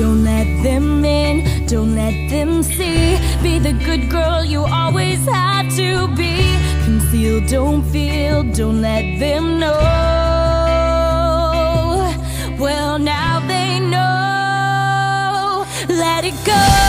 Don't let them in, don't let them see. Be the good girl you always had to be. Conceal, don't feel, don't let them know. Well, now they know. Let it go,